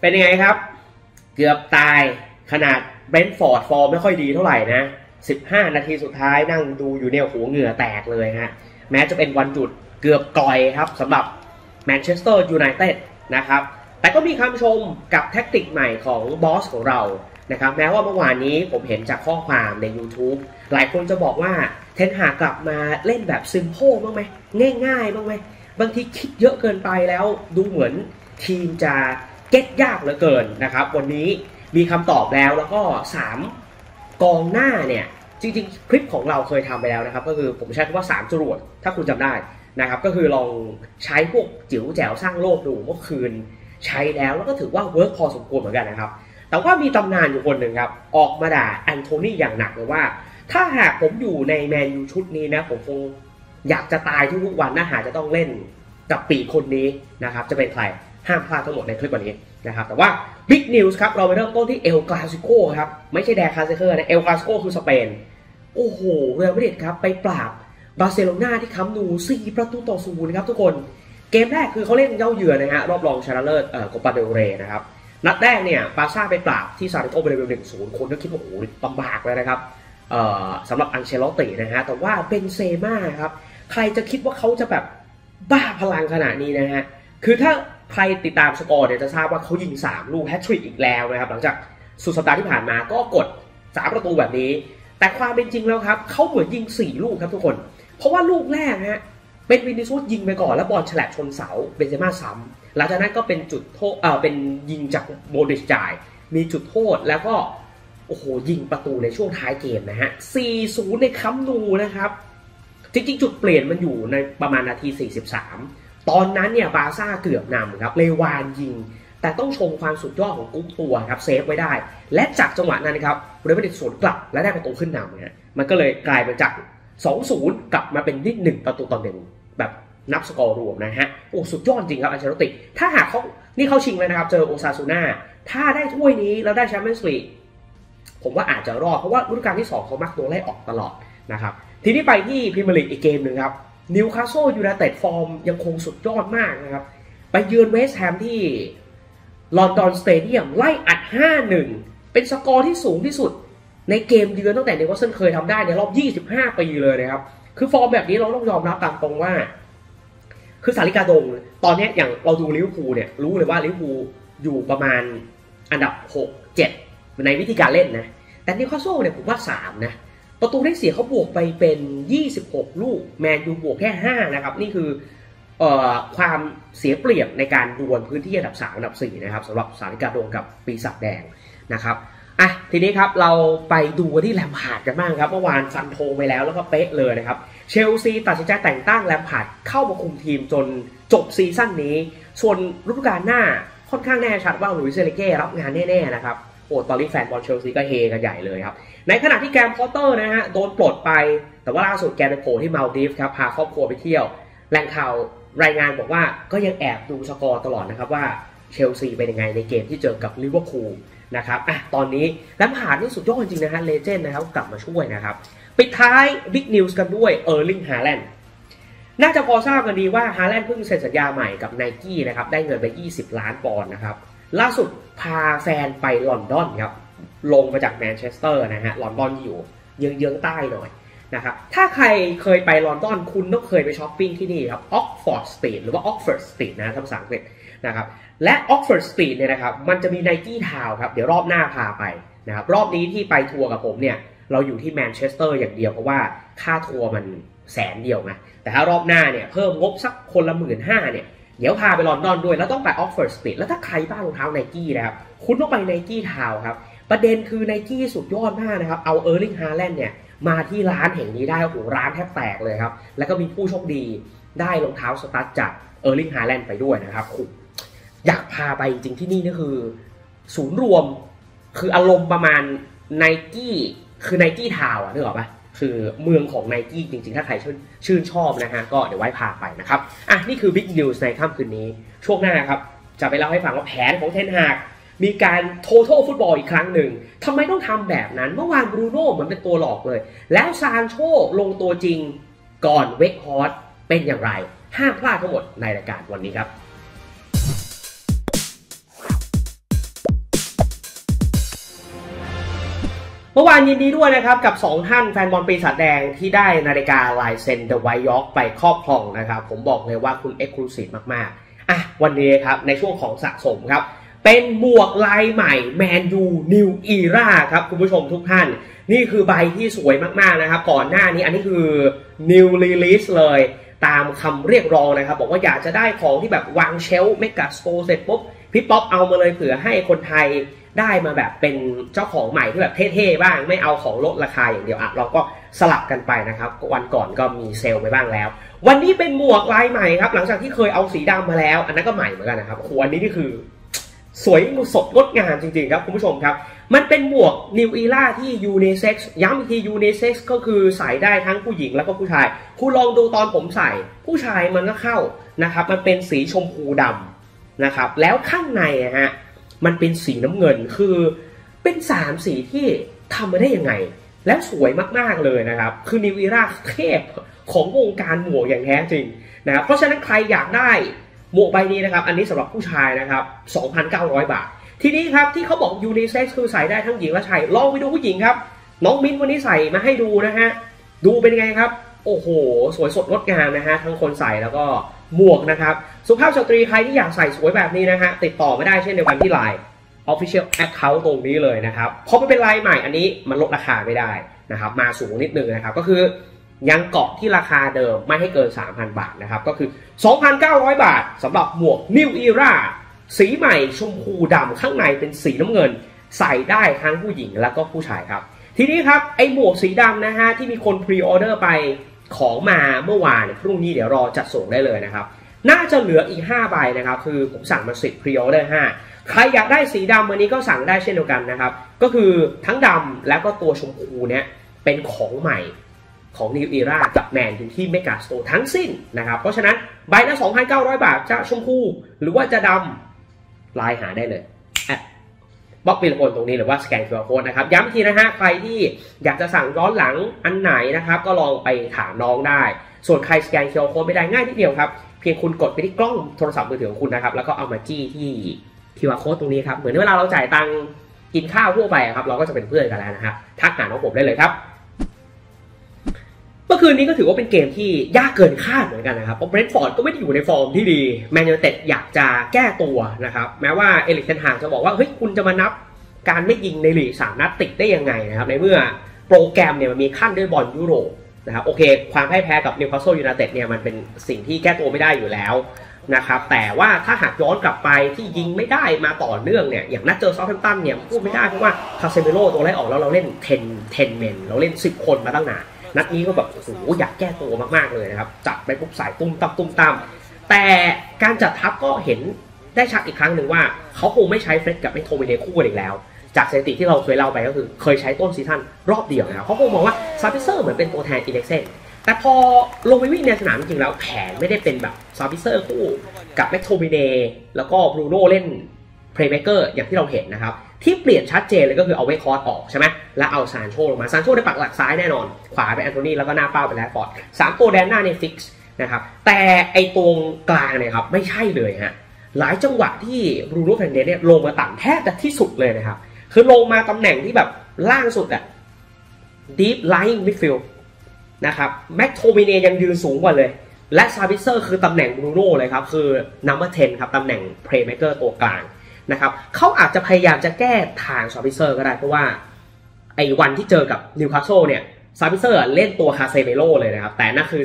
เป็นยังไงครับ เกือบตายขนาด Brentford ฟอร์มไม่ค่อยดีเท่าไหร่นะ 15 นาทีสุดท้ายนั่งดูอยู่เนี่ยหัวเหงื่อแตกเลยฮะ แม้จะเป็นวันจุดเกือบกลอยครับสำหรับแมนเชสเตอร์ยูไนเต็ดนะครับ แต่ก็มีคำชมกับ tactic ใหม่ของบอสของเรานะครับแม้ว่าเมื่อวานนี้ผมเห็นจากข้อความใน YouTube หลายคนจะบอกว่าเทนฮากกลับมาเล่นแบบ simple บ้างไหมง่ายๆบ้างไหมบางทีคิดเยอะเกินไปแล้วดูเหมือนทีมจะ get ยากเหลือเกินนะครับ วันนี้มีคำตอบแล้วแล้วก็ 3 กองหน้าเนี่ย จริงๆ คลิปของเราเคยทำไปแล้วนะครับ ก็คือผมใช้คำว่า 3จรวดถ้าคุณจำได้นะครับ ก็คือลองใช้พวกจิ๋วแจ๋วสร้างโลกดูเมื่อคืนใช้แล้วแล้วก็ถือว่า work พอสมควรเหมือนกันนะครับ แต่ว่ามีตำนานอยู่คนหนึ่งครับ ออกมาด่าแอนโทนีอย่างหนักเลยว่า ถ้าหากผมอยู่ในแมนยูชุดนี้นะผมคงอยากจะตายทุกๆวันนะหากจะต้องเล่นกับปีกคนนี้นะครับ จะเป็นใคร ห้ามพลาดทั้งหมดในคลิปวันนี้นะครับแต่ว่า Big News ครับเราไปเริ่มต้นที่เอลคลาสิโกครับไม่ใช่แดร์คลาสซิเกอร์นะเอลคลาสิโกคือสเปน โอ้โหเรอัลมาดริดครับไปปราบบาร์เซโลนาที่คัมนู4ประตูต่อศูนย์ครับทุกคนเกมแรกคือเขาเล่นเหย้าเยือนนะฮะรอบรองชนะเลิศเอ่อโกปาเดลเรย์นะครับนัดแรกเนี่ยบาซ่าไปปราบที่ซานติอาโกเบร์นาเบวหนึ่งศูนย์คนก็คิดว่าโอ้โหลำบากเลยนะครับเอ่อสำหรับอังเชลตตินะฮะแต่ว่าเบนเซม่าครับใครจะคิดว่าเขาจะแบบบ้าพลังขนาดนี้นะฮะคือถ้า ใครติดตามสกอร์เนี่ยจะทราบว่าเขายิง 3 ลูกแฮตทริกอีกแล้วนะครับ หลังจากสุดสัปดาห์ที่ผ่านมาก็กด 3 ประตูแบบนี้ แต่ความเป็นจริงแล้วครับเขาเหมือนยิง 4 ลูกครับทุกคน เพราะว่าลูกแรกฮะเป็นวินิซูสยิงไปก่อนแล้วบอลฉลับชนเสาเบนเซม่าซ้ำหลังจากนั้นก็เป็นจุดโทษเออเป็นยิงจากโมดิชจ่าย มีจุดโทษแล้วก็โอ้โหยิงประตูในช่วงท้ายเกมนะฮะ 4-0 ในคัมนูนะครับ จริงๆ จุดเปลี่ยนมันอยู่ในประมาณนาที 43 ตอนนั้นเนี่ยบาซ่าเกือบนำครับเลวานยิง แต่ต้องชมความสุดยอดของกุ๊กตัวครับเซฟไว้ได้ และจากจังหวะนั้นครับเรอัลมาดริดสวนกลับและได้ประตูขึ้นนำนะมันก็เลยกลายเป็นจาก 2-0 กลับมาเป็นที่1ประตูต่อหนึ่งแบบนับสกอร์รวมนะฮะโอ้สุดยอดจริงครับอันเชล็อตติ ถ้าหากเขานี่เข้าชิงแล้วนะครับ เจอโอซาซูน่าถ้าได้ถ้วยนี้แล้วได้แชมเปี้ยนส์ลีกผมว่าอาจจะรอด เพราะว่าฤดูกาลที่ 2 เขามักโดนไล่ออกตลอดนะครับ ทีนี้ไปที่พรีเมียร์ลีกอีกเกมหนึ่งครับ นิวคาสเซิลยูไนเต็ดฟอร์มยังคงสุดยอดมากนะครับ ไปเยือนเวสต์แฮมที่ลอนดอนสเตเดียมไล่อัด 5-1 เป็นสกอร์ที่สูงที่สุด ในเกมเยือนตั้งแต่เนวอร์สันเคยทำได้ในรอบ 25 ปีเลยนะครับ คือฟอร์มแบบนี้เราต้องยอมรับตามตรงว่า คือสาลิกาดง ตอนนี้อย่างเราดูลิเวอร์พูลเนี่ย รู้เลยว่าลิเวอร์พูลอยู่ประมาณอันดับ 6 7 ในวิธีการเล่นนะ แต่นิวคาสเซิลเนี่ยผมว่า 3 นะ ประตูได้เสียเขาบวกไปเป็น 26 ลูก แมนยูบวกแค่ 5 นะครับ นี่คือเอ่อความเสียเปรียบในการดวลพื้นที่อันดับ 3 อันดับ 4 นะครับสำหรับสาลิกาดงกับปีศาจแดงนะครับอะทีนี้ครับเราไปดูที่แลมพาร์ดกันบ้างครับ เมื่อวานฟันธงไปแล้วแล้วก็เป๊ะเลยนะครับเชลซีตัดสินใจแต่งตั้งแลมพาร์ดเข้ามาคุมทีมจนจบซีซั่นนี้ ส่วนฤดูกาลหน้าค่อนข้างแน่ชัดว่าหลุยส์เอ็นริเก้รับงานแน่ๆนะครับ โอ้ตอนนี้แฟนบอลเชลซีก็เฮกันใหญ่เลยครับ ในขณะที่แกรมพอตเตอร์นะฮะโดนปลดไป แต่ว่าล่าสุดแกไปโผล่ที่มาลดีฟครับพาครอบครัวไปเที่ยว แหล่งข่าวรายงานบอกว่าก็ยังแอบดูสกอร์ตลอดนะครับว่าเชลซีเป็นยังไงในเกมที่เจอกับลิเวอร์พูลนะครับอะตอนนี้แลมพาร์ดนี่สุดยอดจริงนะฮะ legend นะครับกลับมาช่วยนะครับ ปิดท้าย Big News กันด้วยเออร์ลิงฮาแลนด์น่าจะพอทราบกันดีว่าฮาแลนด์เพิ่งเซ็นสัญญาใหม่กับไนกี้นะครับได้เงินไป 20 ล้านปอนด์นะครับ ล่าสุดพาแฟนไปลอนดอนครับ ลงมาจากแมนเชสเตอร์นะฮะ ลอนดอนอยู่เยื้องๆใต้หน่อยนะครับ ถ้าใครเคยไปลอนดอนคุณต้องเคยไปช้อปปิ้งที่นี่ครับอ็อกซ์ฟอร์ดสตรีทหรือว่าอ็อกซ์ฟอร์ดสตรีทนะภาษาอังกฤษนะครับ และอ็อกซ์ฟอร์ดสตรีทเนี่ยนะครับ มันจะมีไนกี้ทาวน์ครับ เดี๋ยวรอบหน้าพาไปนะครับ รอบนี้ที่ไปทัวร์กับผมเนี่ย เราอยู่ที่แมนเชสเตอร์อย่างเดียวเพราะว่าค่าทัวร์มันแสนเดียวนะ แต่ถ้ารอบหน้าเนี่ยเพิ่มงบสักคนละหมื่นห้าเนี่ย เดี๋ยวพาไปลอนดอนด้วยแล้วต้องไปอ็อกซ์ฟอร์ดสตรีทแล้วถ้าใครบ้ารองเท้าไนกี้นะครับคุณต้องไปไนกี้ทาวน์ครับประเด็นคือไนกี้สุดยอดมากนะครับ เอาเออร์ลิงฮาแลนด์เนี่ยมาที่ร้านแห่งนี้ได้โอ้โหร้านแทบแตกเลยครับ แล้วก็มีผู้โชคดีได้รองเท้าสตั๊ดจากเออร์ลิงฮาแลนด์ไปด้วยนะครับอยากพาไปจริงที่นี่นี่คือ ศูนย์รวมคืออารมณ์ประมาณไนกี้คือไนกี้ทาวน์อะนึกออกปะ คือเมืองของไนกี้จริงๆ ถ้าใครชื่นชอบนะฮะก็เดี๋ยวไว้พาไปนะครับ อะ นี่คือ Big News ในค่ำคืนนี้ ช่วงหน้าครับ จะไปเล่าให้ฟังว่าแผนของเทนฮากมีการ total football อีกครั้งหนึ่งทำไมต้องทำแบบนั้น เมื่อวานบรูโน่เหมือนเป็นตัวหลอกเลย แล้วซานโชลงตัวจริงก่อนเวกฮอร์สเป็นอย่างไร ห้ามพลาดทั้งหมดในรายการวันนี้ครับ เมื่อวานยินดีด้วยนะครับ กับ 2 ท่านแฟนบอลปีศาจแดงที่ได้นาฬิกาลายเซ็นเดอะไวท์ยอร์กไปครอบครองนะครับ ผมบอกเลยว่าคุณ exclusive มากๆ อะ วันนี้ครับในช่วงของสะสมครับ เป็นหมวกลายใหม่แมนยูNew Era ครับ คุณผู้ชมทุกท่าน นี่คือใบที่สวยมากๆนะครับ ก่อนหน้านี้อันนี้คือ New Release เลยตามคำเรียกร้องนะครับ บอกว่าอยากจะได้ของที่แบบวาง shelf Megastore เสร็จปุ๊บ พี่ป๊อปเอามาเลยเผื่อให้คนไทยได้มาแบบเป็นเจ้าของใหม่ที่แบบเท่ๆบ้าง ไม่เอาของลดราคาอย่างเดียวอะเราก็สลับกันไปนะครับ วันก่อนก็มีเซลล์ไปบ้างแล้ว วันนี้เป็นหมวกลายใหม่ครับ หลังจากที่เคยเอาสีดำมาแล้ว อันนั้นก็ใหม่เหมือนกันนะครับโหอันนี้นี่คือสวยสดงดงามจริงๆครับคุณผู้ชมครับ มันเป็นหมวก New Era ที่ Unisex ย้ำอีกที Unisex ก็คือใส่ได้ทั้งผู้หญิงแล้วก็ผู้ชาย คุณลองดูตอนผมใส่ ผู้ชายมันก็เข้านะครับ มันเป็นสีชมพูดำ นะครับ แล้วข้างในฮะมันเป็นสีน้ำเงินคือเป็นสามสีที่ทำมาได้ยังไง แล้วสวยมากๆเลยนะครับ คือ New Era เทพของวงการหมวกอย่างแท้จริงนะครับเพราะฉะนั้นใครอยากได้หมวกใบนี้นะครับ อันนี้สำหรับผู้ชายนะครับ 2,900 บาท ทีนี้ครับที่เขาบอกยูนิเซ็กซ์คือใส่ได้ทั้งหญิงและชายลองไปดูผู้หญิงครับ น้องมิ้นวันนี้ใส่มาให้ดูนะฮะ ดูเป็นไงครับ โอ้โห สวยสดงดงามนะฮะ ทั้งคนใส่แล้วก็หมวกนะครับ สุภาพสตรีใครที่อยากใส่สวยแบบนี้นะฮะติดต่อไม่ได้เช่นเดียวกันที่ไลน์ Official Account ตรงนี้เลยนะครับเพราะมันเป็นลายใหม่อันนี้มันลดราคาไม่ได้นะครับมาสูงนิดนึงนะครับก็คือยังเกาะที่ราคาเดิมไม่ให้เกิน 3,000 บาทนะครับก็คือ 2,900 บาทสำหรับหมวก New Era สีใหม่ชมพูดำข้างในเป็นสีน้ำเงิน ใส่ได้ทั้งผู้หญิงแล้วก็ผู้ชายครับ ทีนี้ครับไอหมวกสีดำนะฮะที่มีคน pre-order ไปของมาเมื่อวานพรุ่งนี้เดี๋ยวรอจัดส่งได้เลยนะครับ น่าจะเหลืออีก 5 ใบนะครับ คือผมสั่งมาสิบ pre-order 5ใครอยากได้สีดำวันนี้ก็สั่งได้เช่นเดียวกันนะครับ ก็คือทั้งดำแล้วก็ตัวชมพูเนี้ยเป็นของใหม่ของ New Era กับแมนอยู่ที่ Mega Store ทั้งสิ้นนะครับ เพราะฉะนั้นใบละ 2,900 บาทจะชมพู หรือว่าจะดำไลน์หาได้เลยแอดบล็อกปีละคนตรงนี้หรือว่าสแกน QR Code นะครับ ย้ำทีนะฮะใครที่อยากจะสั่งย้อนหลังอันไหนนะครับ ก็ลองไปถามน้องได้ ส่วนใครสแกน QR Code ไม่ได้ง่ายที่เดียวครับ พียงคุณกดไปที่กล้องโทรศัพท์มือถือของคุณนะครับ แล้วก็เอามาจี้ที่ QR Code ตรงนี้ครับ เหมือนเวลาเราจ่ายตังกินข้าวทั่วไปครับ เราก็จะเป็นเพื่อนกันแล้วนะครับ ทักหาน้องผมได้เลยครับ เมื่อคืนนี้ก็ถือว่าเป็นเกมที่ยากเกินคาดเหมือนกันนะครับ เพราะเบรนท์ฟอร์ดก็ไม่ได้อยู่ในฟอร์มที่ดี แมนยูเต็ดอยากจะแก้ตัวนะครับ แม้ว่าเอริกเทนฮากจะบอกว่า เฮ้ย คุณจะมานับการไม่ยิงในลีกสามนัดติดได้ยังไงนะครับ ในเมื่อโปรแกรมเนี่ยมันมีคั่นด้วยบอลยุโรป นะครับโอเค ความพ่ายแพ้กับนิวคาสเซิลยูไนเต็ดเนี่ยมันเป็นสิ่งที่แก้ตัวไม่ได้อยู่แล้วนะครับแต่ว่าถ้าหากย้อนกลับไปที่ยิงไม่ได้มาต่อเนื่องเนี่ยอย่างนัดเจอเซาแธมป์ตันเนี่ยพูดไม่ได้เพราะว่าคาเซเมโรโดนไล่ออกแล้วเราเล่น 10 10 men เราเล่น 10 คนมาตั้งนานนัดนี้ก็แบบโอ้โหอยากแก้ตัวมากๆเลยนะครับ จัดไปปุ๊บสายตุ้มตั้มตุ้มตัมแต่การจัดทัพก็เห็นได้ชัดอีกครั้งหนึ่งว่า เขาคงไม่ใช้เฟร็ดกับไอ้โทมิเนย์คู่กันอีกแล้ว จากสถิติที่เราเคยเล่าไปก็คือเคยใช้ต้นซีซั่นรอบเดียวนะครับเขาคงมองว่าซาบิเซอร์เหมือนเป็นตัวแทนอีริคเซ่นแต่พอลงไปวิ่งในสนามจริงๆแล้วแผนไม่ได้เป็นแบบซาบิเซอร์คู่กับแม็กโทมิเนแล้วก็บรูโน่เล่น playmaker อย่างที่เราเห็นนะครับ ที่เปลี่ยนชัดเจนเลยก็คือเอาเวกฮอร์สต์ออกใช่ไหมแล้วเอาซานโชลงมาซานโชได้ปักหลักซ้ายแน่นอน ขวาไปแอนโทนีแล้วก็หน้าเป้าไปแรดฟอร์ดสามตัวแดนหน้าเนี่ย fix นะครับแต่ไอตรงกลางเนี่ยครับไม่ใช่เลยฮะหลายจังหวะที่บรูโน่แฟร์นันเดสเนี่ยลงมาต่ำแทบจะที่สุดเลยนะครับ คือลงมาตำแหน่งที่แบบล่างสุดอะ deep lying midfield นะครับแม็กโทมิเนยังยืนสูงกว่าเลย และซาบิเซอร์คือตำแหน่งบรูโน่เลยครับ คือ number 10 ครับตำแหน่ง playmaker ตัวกลางนะครับเขาอาจจะพยายามจะแก้ทางซาบิเซอร์ก็ได้ เพราะว่า ไอ้วันที่เจอกับนิวคาสเซิลเนี่ยซาบิเซอร์เล่นตัวคาเซมิโร่เลยนะครับ แต่นั่นคือ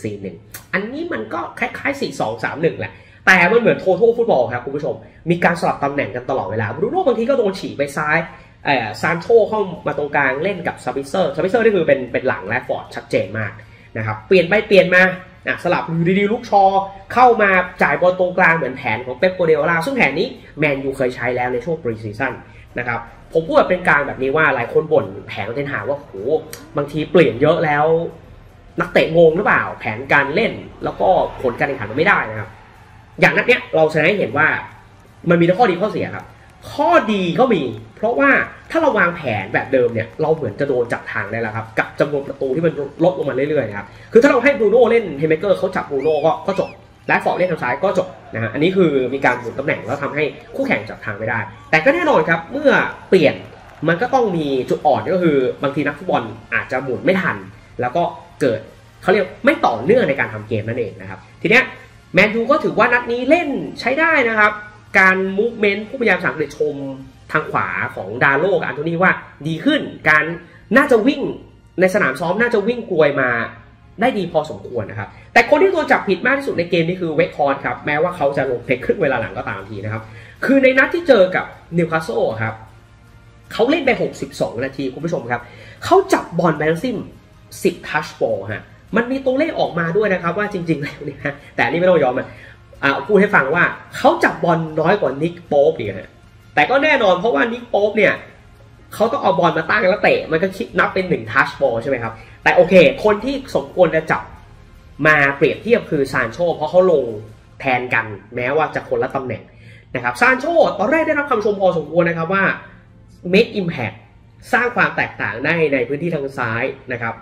4-1-4-1 อันนี้มันก็คล้ายๆ 4-2-3-1 แหละ แต่มันเหมือนโท t a l ฟุตบอลครับคุณผู้ชม มีการสลับตำแหน่งกันตลอดเวลาบรูโน่บางทีก็โดนฉีกไปซ้ายเออซานโชเข้ามาตรงกลางเล่นกับซาบิเซอร์ซาบิเซอร์นี่คือเป็นเป็นหลังแรชฟอร์ดชัดเจนมากนะครับเปลี่ยนไปเปลี่ยนมาอะสลับอยู่ดีๆลูกชอเข้ามาจ่ายบอลตรงกลางเหมือนแผนของเป๊ป กวาร์ดิโอลาซึ่งแผนนี้แมนยูเคยใช้แล้วในช่วง pre-season นะครับผมพูดแบบเป็นกลางแบบนี้ว่าหลายคนบ่นแผนเทนฮากว่าโหบางทีเปลี่ยนเยอะแล้ว นักเตะงงหรือเปล่า แผนการเล่นแล้วก็ผลการแข่งขันมันไม่ได้นะครับ อย่างนัดเนี้ยเราแสดงให้เห็นว่ามันมีทั้งข้อดีข้อเสียครับ ข้อดีก็มี เพราะว่าถ้าเราวางแผนแบบเดิมเนี่ยเราเหมือนจะโดนจับทางได้แล้วครับกับจำนวนประตูที่มันลดลงมาเรื่อยๆครับคือถ้าเราให้บรูโน่เล่น playmaker เขาจับบรูโน่ก็จบแรชฟอร์ดเล่นทางซ้ายก็จบนะฮะอันนี้คือมีการหมุนตำแหน่งแล้วทำให้คู่แข่งจับทางไม่ได้ แต่ก็แน่นอนครับเมื่อเปลี่ยนมันก็ต้องมีจุดอ่อนก็คือบางทีนักฟุตบอลอาจจะหมุนไม่ทัน แล้วก็เกิดเขาเรียกไม่ต่อเนื่องในการทำเกมนั่นเองนะครับทีเนี้ย แมนยูก็ถือว่านัดนี้เล่นใช้ได้นะครับ การมูฟเมนต์ผู้พยายามสังเกตชมทางขวาของดาโลกับอันโทนีว่าดีขึ้น การน่าจะวิ่งในสนามซ้อมน่าจะวิ่งกลวยมาได้ดีพอสมควรนะครับ แต่คนที่ตัวจับผิดมากที่สุดในเกมนี้คือเวคคอนครับ แม้ว่าเขาจะลงเพลครึ่งเวลาหลังก็ตามทีนะครับ คือในนัดที่เจอกับนิวคาสเซิลครับเขาเล่นไป 62 นาทีคุณผู้ชมครับ เขาจับบอลไปทั้งสิ้น10 touch บอลฮะ มันมีตัวเลขออกมาด้วยนะครับว่าจริงๆแล้วเนี่ยแต่นี่ไม่ต้องยอมอะพูดให้ฟังว่าเขาจับบอลน้อยกว่านิกโป๊ปอีกฮะแต่ก็แน่นอนเพราะว่านิกโป๊ปเนี่ยเขาต้องเอาบอลมาตั้งแล้วเตะมันก็คิดนับเป็นหนึ่ง touch บอลใช่ไหมครับ แต่โอเค คนที่สมควรจะจับมาเปรียบเทียบคือซานโชเพราะเขาลงแทนกันแม้ว่าจะคนละตำแหน่งนะครับซานโชตอนแรกได้รับคำชมพอสมควรนะครับว่า make impact สร้างความแตกต่างได้ในพื้นที่ทางซ้ายนะครับ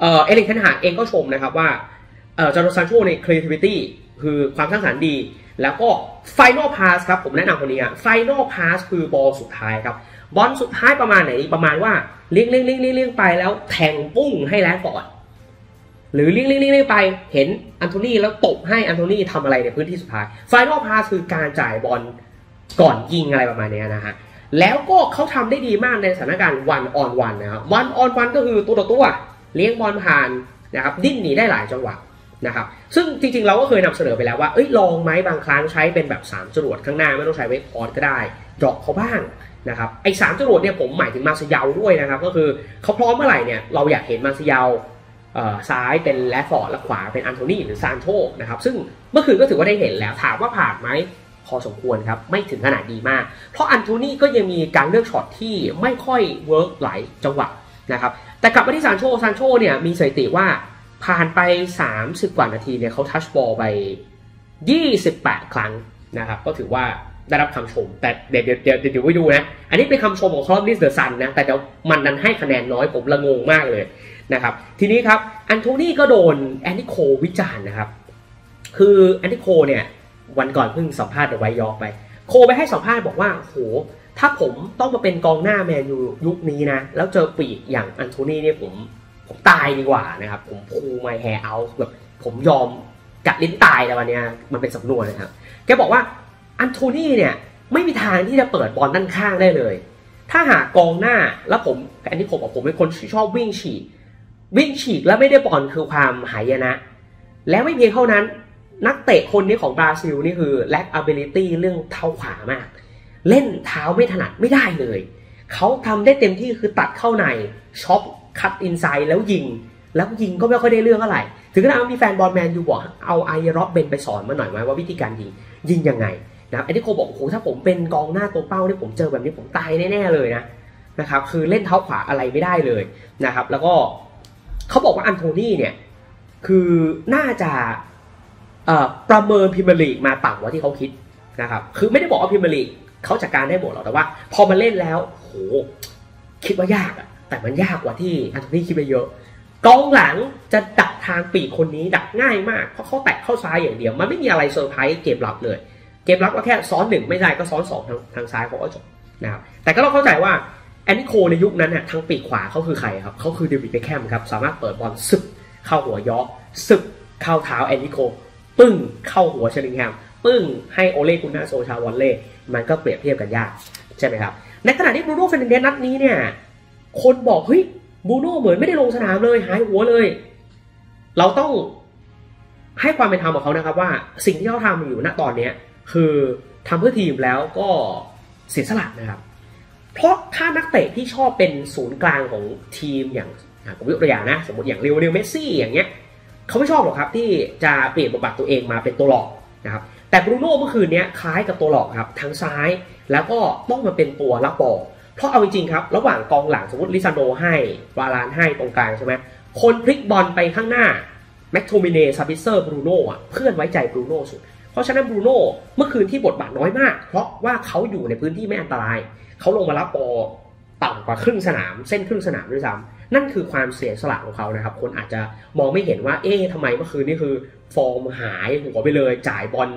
เออเอลิกทันหาเองก็ชมนะครับว่าเออจารุซานโชใน creativity คือความสร้างสรรค์ดี แล้วก็ final pass ครับ ผมแนะนำคนนี้อะ final pass คือบอลสุดท้ายครับ บอลสุดท้ายประมาณไหน ประมาณว่าเลี้ยงเลี้ยงเลี้ยงเลี้ยงไปแล้วแทงปุ้งให้แลนฟอร์ดหรือเลี้ยงเลี้ยงเลี้ยงไปเห็นอันโทนีแล้วตบให้อันโทนีทำอะไรในพื้นที่สุดท้าย final pass คือการจ่ายบอลก่อนยิงอะไรประมาณนี้นะฮะแล้วก็เขาทำได้ดีมากในสถานการณ์ one on one นะครับ one on one ก็คือตัวต่อตัว เลี้ยงบอลผ่านนะครับดิ้นหนีได้หลายจังหวะนะครับซึ่งจริงๆเราก็เคยนำเสนอไปแล้วว่าเอ้ยลองไหมบางครั้งใช้เป็นแบบ 3จรวดข้างหน้าไม่ต้องใช้เวกฮอร์สต์ก็ได้ drop เขาบ้างนะครับไอ้สามจรวดเนี่ยผมหมายถึงมาร์กซิยาลด้วยนะครับก็คือเขาพร้อมเมื่อไหร่เนี่ยเราอยากเห็นมาร์กซิยาลซ้ายเป็นแรชฟอร์ดและขวาเป็นอันโทนีหรือซานโชนะครับซึ่งเมื่อคืนก็ถือว่าได้เห็นแล้วถามว่าผ่านไหมพอสมควรครับไม่ถึงขนาดดีมาก เพราะอันโทนีก็ยังมีการเลือกช็อตที่ไม่ค่อย work หลายจังหวะ นะครับแต่กลับมาที่ซานโชซานโชเนี่ยมีสถิติว่าผ่านไป 30 กว่านาทีเนี่ยเขา touch บอลไป 28 ครั้งนะครับก็ถือว่าได้รับคำชม แต่เดี๋ยวเดี๋ยวเดี๋ยวเดี๋ยวไปดูนะ อันนี้เป็นคำชมของครอปลิสเดอร์ซันนะ แต่เดี๋ยวมันนั้นให้คะแนนน้อยผมละงงมากเลยนะครับทีนี้ครับอันโทนี่ก็โดนแอนติโควิจารณ์นะครับ คือแอนติโคเนี่ยวันก่อนเพิ่งสัมภาษณ์ไวยอกไป โคไปให้สัมภาษณ์บอกว่าโห ถ้าผมต้องมาเป็นกองหน้าแมนยูยุคนี้นะ แล้วเจอปีกอย่างอันโทนี่เนี่ยผมผมตายดีกว่านะครับ ผมพูไมแฮร์เอาแบบผมยอมกัดลิ้นตายแต่วันนี้มันเป็นสำนวนนะครับ แกบอกว่าอันโทนี่เนี่ยไม่มีทางที่จะเปิดบอลด้านข้างได้เลย ถ้าหากกองหน้าแล้วผมอันนี้ผมบอกผมเป็นคนชอบวิ่งฉีกวิ่งฉีกแล้วไม่ได้บอลคือความหายนะ แล้วไม่เพียงเท่านั้น นักเตะคนนี้ของบราซิลนี่คือ lack ability เรื่องเท้าขวามาก เล่นเท้าไม่ถนัดไม่ได้เลย เขาทำได้เต็มที่คือตัดเข้าในชอบ cut inside แล้วยิง แล้วยิงก็ไม่ค่อยได้เรื่องอะไร ถึงขนาดมีแฟนบอลแมนอยู่บอกเอาไอร็อบเบนไปสอนมาหน่อยไหมว่าวิธีการยิงยิงยังไงนะครับไอ้ที่โคบอกโอ้โหถ้าผมเป็นกองหน้าตัวเป้าที่ผมเจอแบบนี้ผมตายแน่ๆเลยนะนะครับคือเล่นเท้าขวาอะไรไม่ได้เลยนะครับ แล้วก็เขาบอกว่าอันโทนี่เนี่ยคือน่าจะประเมินพิมลีกมาต่ำกว่าที่เขาคิดนะครับ คือไม่ได้บอกว่าพิมลีก เขาจัดการได้หมดหรอกแต่ว่า พอมาเล่นแล้วโหคิดว่ายากอะแต่มันยากกว่าที่อันโทนี่คิดไปเยอะกองหลังจะดักทางปีกคนนี้ดักง่ายมากเพราะเขาแตะเข้าซ้ายอย่างเดียว มันไม่มีอะไรเซอร์ไพรส์เกมรับเลย เกมรับก็แค่ซ้อนหนึ่งไม่ได้ก็ซ้อนสองทางทางซ้ายเขาก็จบนะครับแต่ก็ต้องเข้าใจว่าแอนดี้ โคลในยุคนั้นเนี่ยทางปีกขวาเขาคือใครครับเขาคือเดวิดเบคแฮมครับสามารถเปิดบอลซึกเข้าหัวยอร์กซึกเข้าเท้าแอนดี้ โคลปึ้งเข้าหัวเชอริงแฮมปึ้งให้โอเล่กุนนาร์ โซลชาร์ volley มันก็เปรียบเทียบกันยากใช่ไหมครับ ในขณะที่บรูโน่ แฟร์นันเดสนัดนี้เนี่ย คนบอกเฮ้ยบรูโน่เหมือนไม่ได้ลงสนามเลยหายหัวเลย เราต้องให้ความเป็นธรรมกับเขานะครับว่าสิ่งที่เขาทำอยู่ณตอนเนี้ยคือทำเพื่อทีมแล้วก็เสียสละนะครับ เพราะถ้านักเตะที่ชอบเป็นศูนย์กลางของทีมอย่างผมยกตัวอย่างนะ สมมติอย่างลิโอเนลเมสซี่อย่างเงี้ยเขาไม่ชอบหรอกครับที่จะเปลี่ยนบทบาทตัวเองมาเป็นตัวหลอกนะครับ แต่บรูโน่เมื่อคืนนี้คล้ายกับตัวหลอกครับทางซ้าย แล้วก็ต้องมาเป็นตัวรับบอลเพราะเอาจริงๆครับ ระหว่างกองหลังสมมติลิซานโดให้วารานให้ตรงกลางใช่ไหมคนพลิกบอลไปข้างหน้าแม็กโทมิเนซาบิเซอร์บรูโน่เพื่อนไว้ใจบรูโน่สุด เพราะฉะนั้นบรูโน่เมื่อคืนที่บทบาทน้อยมาก เพราะว่าเขาอยู่ในพื้นที่ไม่อันตราย เขาลงมารับบอล ต่ำกว่าครึ่งสนามเส้นครึ่งสนามด้วยซ้ำนั่นคือความเสียสละของเขานะครับ คนอาจจะมองไม่เห็นว่า เอ๊ะทำไมเมื่อคืนนี่คือฟอร์มหายหัวไปเลย จ่ายบอล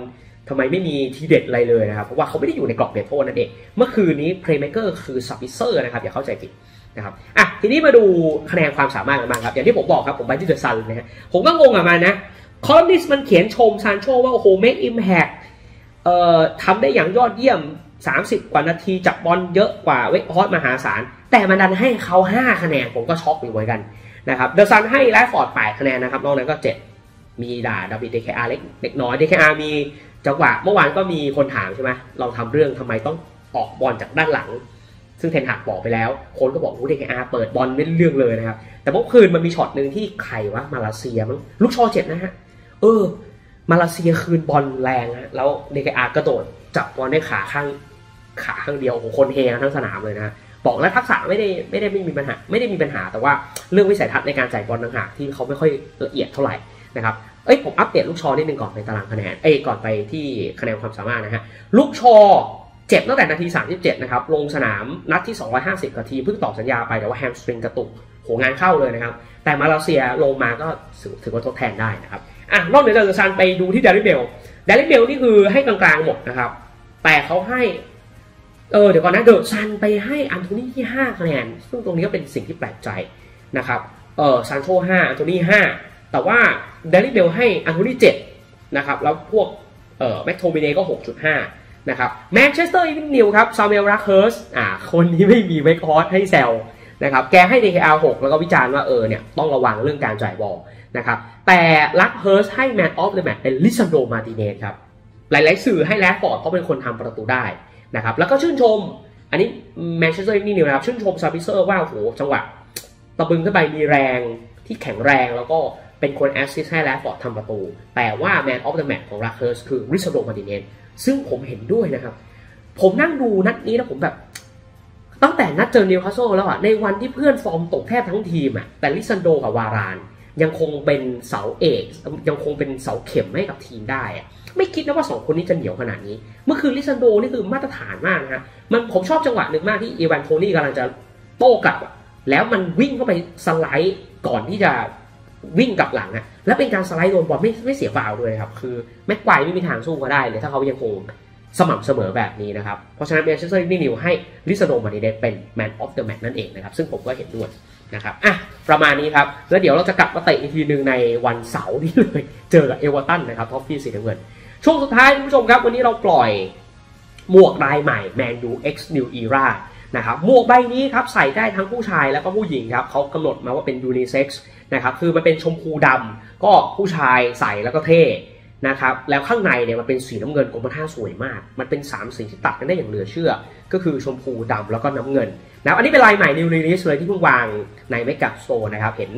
ทำไมไม่มีทีเด็ดอะไรเลยนะครับเพราะว่าเขาไม่ได้อยู่ในกรอบเขตโทษนั่นเอง เมื่อคืนนี้ playmaker คือซาบิตเซอร์นะครับอย่าเข้าใจผิดนะครับอะทีนี้มาดูคะแนนความสามารถกันบ้างครับ อย่างที่ผมบอกครับ ผมไปที่ The Sun นะฮะผมก็งงกับมันนะคอลัมนิสต์มันเขียนชมซานโชว่า โอ้โห make impact เอ่อทำได้อย่างยอดเยี่ยม 30 กว่านาทีจับบอลเยอะกว่าเวกฮอร์สต์มหาศาล แต่มันดันให้เขา 5 คะแนน ผมก็ช็อกอยู่เหมือนกันนะครับ The Sun ให้แรชฟอร์ด8คะแนนนะครับนอกนั้นก็ 7 มีด่าดาบิด เดเคอาเล็กเล็กน้อยเดเคอามีจังหวะเมื่อวานก็มีคนถามใช่ไหมเราทำเรื่องทำไมต้องออกบอลจากด้านหลัง ซึ่งเทน ฮากบอกไปแล้ว คนก็บอกรู้เดเคอาเปิดบอลไม่เรื่องเลยนะครับแต่เมื่อคืนมันมีช็อตหนึ่งที่ใครวะมาลาเซียมั้งลุค ชอว์เจ็บนะฮะเออมาลาเซียคืนบอลแรงฮะแล้วเดเคอากระโดดจับบอลได้ขาข้าง ขาข้างเดียวของคนเฮทั้งสนามเลยนะบอกแล้วทักษะไม่ได้ไม่ได้ไม่มีปัญหาไม่ได้มีปัญหา แต่ว่าเรื่องวิสัยทัศน์ในการจ่ายบอลต่างหากที่เขาไม่ค่อยละเอียดเท่าไหร่นะครับเอ้ยผมอัปเดตลุค ชอว์นิดนึงก่อนในตารางคะแนนเอ้ยก่อนไปที่คะแนนความสามารถนะฮะลุค ชอว์เจ็บตั้งแต่นาที 37 นะครับ ลงสนามนัดที่ 250นาทีเพิ่งต่อสัญญาไปแต่ว่า hamstring กระตุกโหงานเข้าเลยนะครับ แต่มาลาเซียลงมาก็ถือว่าทดแทนได้นะครับอะนอกเหนือจาก Sun ไปดูที่ Daily Mail Daily Mail นี่คือให้กลางๆหมดนะครับ แต่เขาให้ เออเดี๋ยวก่อนนะ The Sun ไปให้อันโทนี่ที่5คะแนนซึ่งตรงนี้ก็เป็นสิ่งที่แปลกใจนะครับเออซานโช5อันโทนี่5แต่ว่า Daily Mail ให้อันโทนี่7นะครับแล้วพวกเออแม็กโทมิเนย์ก็ 6.5 นะครับ Manchester Evening News ครับซามูเอล ลักเฮิร์สต์อ่าคนที่ไม่มีเวกฮอร์สต์ให้แซะนะครับแกให้ เดเคอา 6 แล้วก็วิจารณ์ว่าเออเนี่ยต้องระวังเรื่องการจ่ายบอลนะครับแต่ลักเฮิร์สต์ให้ man of the match เป็นลิซานโดร มาร์ติเนซครับหลายๆสื่อให้แรชฟอร์ดเพราะเป็นคนทำประตูได้ นะครับแล้วก็ชื่นชม อันนี้ Manchester Evening News นะครับชื่นชมซาบิตเซอร์ว่าโอ้โหจังหวะตะบึงขึ้นไปมีแรงที่แข็งแรงแล้วก็เป็นคน assist ให้แรชฟอร์ดทำประตู แต่ว่า man of the match ของลักเฮิร์สต์คือลิซานโดร มาร์ติเนซซึ่งผมเห็นด้วยนะครับ ผมนั่งดูนัดนี้แล้วผมแบบตั้งแต่นัดเจอนิวคาสเซิลแล้วอะในวันที่เพื่อนฟอร์มตกแทบทั้งทีมอะแต่ลิซานโดรกับวาราน ยังคงเป็นเสาเอกยังคงเป็นเสาเข็มให้กับทีมได้อะไม่คิดนะว่าสองคนนี้จะเหนียวขนาดนี้ เมื่อคืนลิซานโดรนี่คือมาตรฐานมากนะฮะมันผมชอบจังหวะหนึ่งมากที่ไอวานโทนี่กำลังจะโต้กลับ แล้วมันวิ่งเข้าไปสไลด์ก่อนที่จะวิ่งกลับหลังอะแล้วเป็นการสไลด์โดนบอลไม่ไม่เสียฟาวล์ด้วยครับ คือแม็กไกวร์ไม่มีทางสู้เขาได้เลยถ้าเขายังคงสม่ำเสมอแบบนี้นะครับ เพราะฉะนั้นแมนเชสเตอร์ยูไนเต็ดให้ลิซานโดร มาร์ติเนซเป็น man of the match นั่นเองนะครับ ซึ่งผมก็เห็นด้วย นะครับอะประมาณนี้ครับแล้วเดี๋ยวเราจะกลับมาเตะอีกทีหนึ่งในวันเสาร์นี้เลยเจอกับเอเวอร์ตันนะครับท็อฟฟี่สีน้ำเงิน ช่วงสุดท้ายคุณผู้ชมครับ วันนี้เราปล่อยหมวกลายใหม่แมนยู X New Era นะครับหมวกใบนี้ครับใส่ได้ทั้งผู้ชายแล้วก็ผู้หญิงครับเขากำหนดมาว่าเป็นยูนิเซ็กซ์นะครับคือมันเป็นชมพูดำก็ผู้ชายใส่แล้วก็เท่ นะครับแล้วข้างในเนี่ยมันเป็นสีน้ำเงินกรมท่าสวยมาก มันเป็น 3 สีที่ตัดกันได้อย่างเหลือเชื่อ ก็คือชมพูดำแล้วก็น้ำเงินนะอันนี้เป็นลายใหม่ New Release เลยที่เพิ่งวางในเมก a โ t ร์นะครับเห็น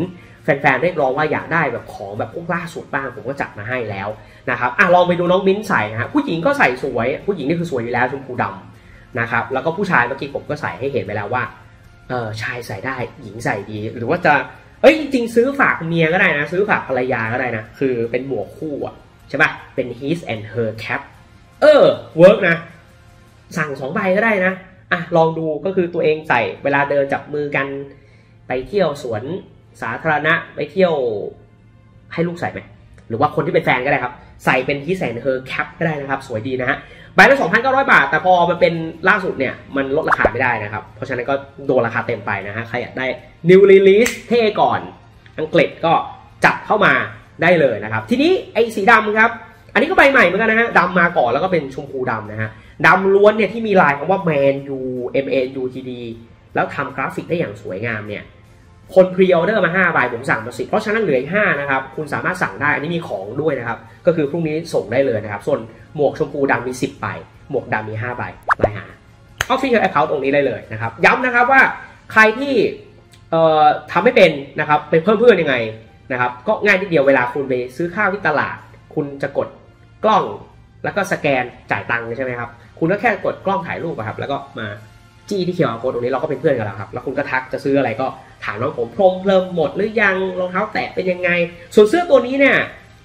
แฟนๆเรียกร้องว่าอยากได้แบบของแบบพวกล่าสุดบ้างผมก็จัดมาให้แล้วนะครับอะลองไปดูน้องมิ้นใส่นะฮะผู้หญิงก็ใส่สวย ผู้หญิงนี่คือสวยอยู่แล้วชมพูดำนะครับแล้วก็ผู้ชายเมื่อกี้ผมก็ใส่ให้เห็นไปแล้วว่าเออชายใส่ได้หญิงใส่ดี หรือว่าจะเอ้ยจริงๆซื้อฝากเมียก็ได้นะ ซื้อฝากภรรยาก็ได้นะคือเป็นหมวกคู่อะ ใช่ปะเป็น his and her cap เออ เวิร์กนะ สั่งสองใบก็ได้นะ อะ ลองดูก็คือตัวเองใส่เวลาเดินจับมือกัน ไปเที่ยวสวนสาธารณะไปเที่ยวให้ลูกใส่ไหม หรือว่าคนที่เป็นแฟนก็ได้ครับ ใส่เป็น his and her cap ก็ได้นะครับ สวยดีนะฮะใบละ2,900 บาท แต่พอมันเป็นล่าสุดเนี่ย มันลดราคาไม่ได้นะครับ เพราะฉะนั้นก็โดนราคาเต็มไปนะฮะ ใครอยากได้ new release เท่ก่อน อังกฤษก็จับเข้ามา ได้เลยนะครับ ทีนี้ไอ้สีดำครับ อันนี้ก็ใบใหม่เหมือนกันนะฮะดำมาก่อนแล้วก็เป็นชมพูดำนะฮะดำล้วนเนี่ยที่มีลายคำว่า man u m a n u t d แล้วทำกราฟิกได้อย่างสวยงามเนี่ยคน pre-order มา5ใบผมสั่งมาสิบเพราะฉะนั้นเหลืออีก5นะครับ คุณสามารถสั่งได้ อันนี้มีของด้วยนะครับ ก็คือพรุ่งนี้ส่งได้เลยนะครับ ส่วนหมวกชมพูดำมี 10ใบ หมวกดำมี 5 ใบไปหา Official Account ตรงนี้ได้เลยนะครับ ย้ำนะครับว่าใครที่เอ่อทำไม่เป็นนะครับ ไปเพิ่มเพื่อนยังไง นะครับก็ง่ายนิดเดียวเวลาคุณไปซื้อข้าวที่ตลาด คุณจะกดกล้องแล้วก็สแกนจ่ายตังค์ใช่ไหมครับคุณก็แค่กดกล้องถ่ายรูปครับแล้วก็มาจี้ที่ QR code ตรงนี้เราก็เป็นเพื่อนกันแล้วครับแล้วคุณก็ทักจะซื้ออะไรก็ถามน้องผมพรมเพลิมหมดหรือยังรองเท้าแตะเป็นยังไง ส่วนเสื้อตัวนี้เนี่ย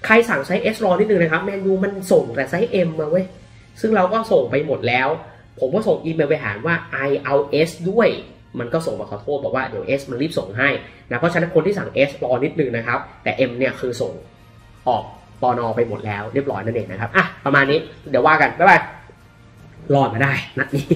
ใครสั่งไซส์ S รอนิดนึงนะครับแมนยูมันส่งแต่ไซส์ M มาเว้ยซึ่งเราก็ส่งไปหมดแล้ว ผมก็ส่งอีเมลไปหาว่า ไอเอา S ด้วย มันก็ส่งมาขอโทษบอกว่าเดี๋ยว S มันรีบส่งให้นะเพราะฉะนั้นคนที่สั่ง S รอนิดนึงนะครับ แต่ M เนี่ยคือส่งออกปอนอไปหมดแล้วเรียบร้อยนั่นเองนะครับอะประมาณนี้เดี๋ยวว่ากันบ๊ายบายรอดมาได้นัดนี้